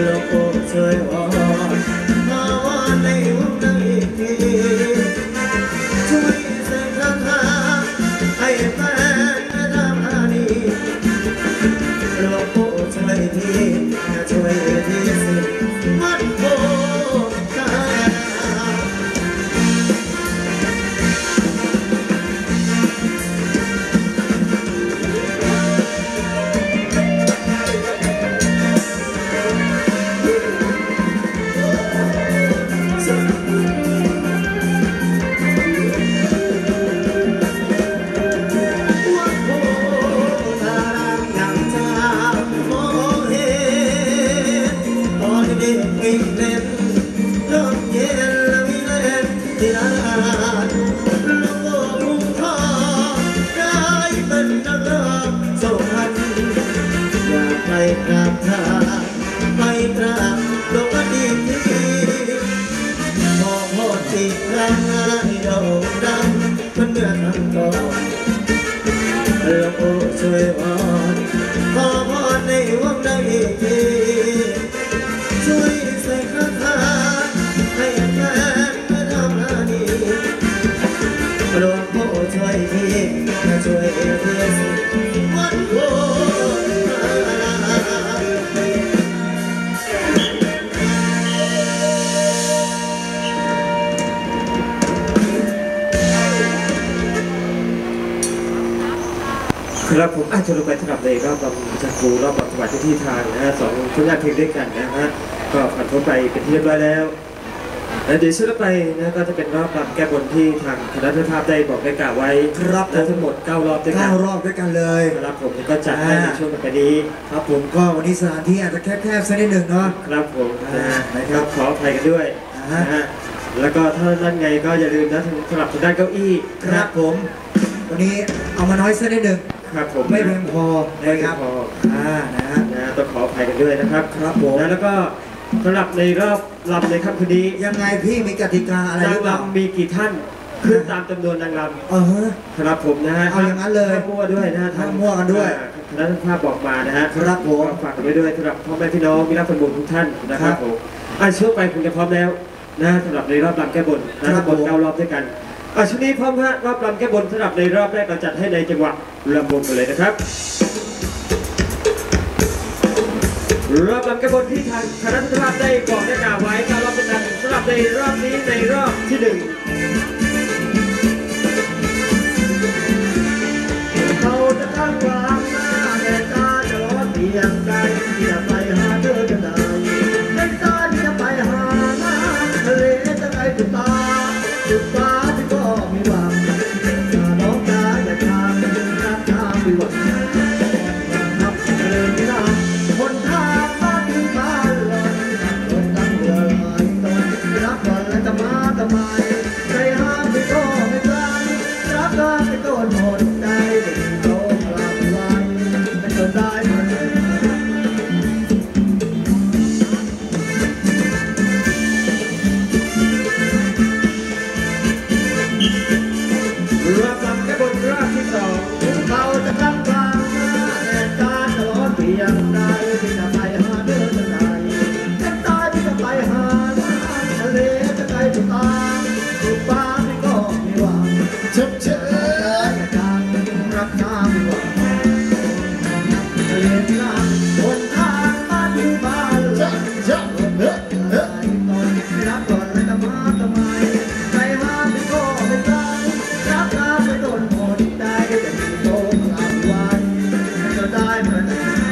โลกโช่วยวอนขอพรในวังได้ทีช่วยใส่คาถาให้แฟนมาทำหน้าที่หลวงพ่อช่วยทีช่วยทีสิวั ครับผมอาจจะลงไปสำหรับในรอบบำจักรูรอบบำถวายเจ้าที่ทางนะฮะสองผลงานเพลงด้วยกันนะฮะก็ผ่านพ้นไปเป็นที่เรียบร้อยแล้วแล้วเดี๋ยวช่วงต่อไปนะก็จะเป็นรอบรำแก้บนที่ทางคณะเจ้าภาพได้บอกได้กล่าวไว้ครับนะทั้งหมด 9 รอบด้วยกัเก้านรอบด้วยกันเลยครับผมก็จัดให้ในช่วงต่อไปนี้ครับผมก็วันนี้สถานที่อาจจะแคบๆสักนิดหนึ่งเนาะครับผมนะฮะอ่าครับขออภัยกันด้วยอ่าฮะนะฮะแล้วก็ถ้านั่นไงก็อย่าลืมนะสำหรับทางด้านเก้าอี้ครับผม วันนี้เอามาน้อยสักนิดหนึ่ง ครับผมไม่เพียงพอไม่นะเพีคยรังบพออ่านะฮะนะต้องขออภัยกันด้วยนะครับครับผมนะแล้วก็สำหรับในรอบลำในค่ำคืนนี้ยังไงพี่มีกติกาอะไรหนารืงอเปล่ารำมีกี่ท่านขึ้นตามจำนวนนางรเออำครับผมนะฮะเอาอย่างนั้นเลยห้ามมั่วด้วยนะฮะห้ามมั่วกันด้วยอ่าคณะภาพบอกมานะฮะครับผมก็ฝากกันไว้ด้วยสำหรับพ่อแม่พี่น้องมิตรคนบุญทุกท่านนะครัครับบผมอะช่วงไปคงจะพร้อมแล้วนะฮะสำหรับในรอบลำแก้บนนะครัทั้บงหมดผมเก้ารอบด้วยกันอะช่วงนี้พร้อมฮะรอบลำแก้บนสำหรับในรอบแรกเราจัดให้ในจังหวะ ลำวงกันเลยนะครับรอบลำกระบวนที่ทางคณะทุภาพได้บอกได้กล่าวไว้การรอบเป็นการสำหรับในรอบนี้ในรอบที่หนึ่งเขาจะตั้งว ไม่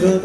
But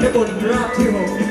ำระ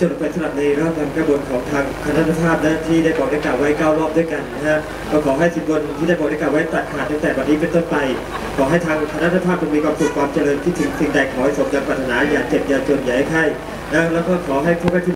จบไปสำหรับในรอบการกระบวนของทางคณะทาพนะที่ได้บอกได้กล่าวไว้เก้ารอบด้วยกันนะฮะก็ขอให้สินบนที่ได้บอกได้กล่าวไว้ตัดขาดตั้งแต่วันนี้เป็นต้นไป ขอให้ทางคณะทาพจงมีความสุขความเจริญที่ถึงสิ่งใดขอให้สมดังปรารถนาอย่าเจ็บอย่าจนอย่าให้ไข้แล้วก็ขอให้พวกที่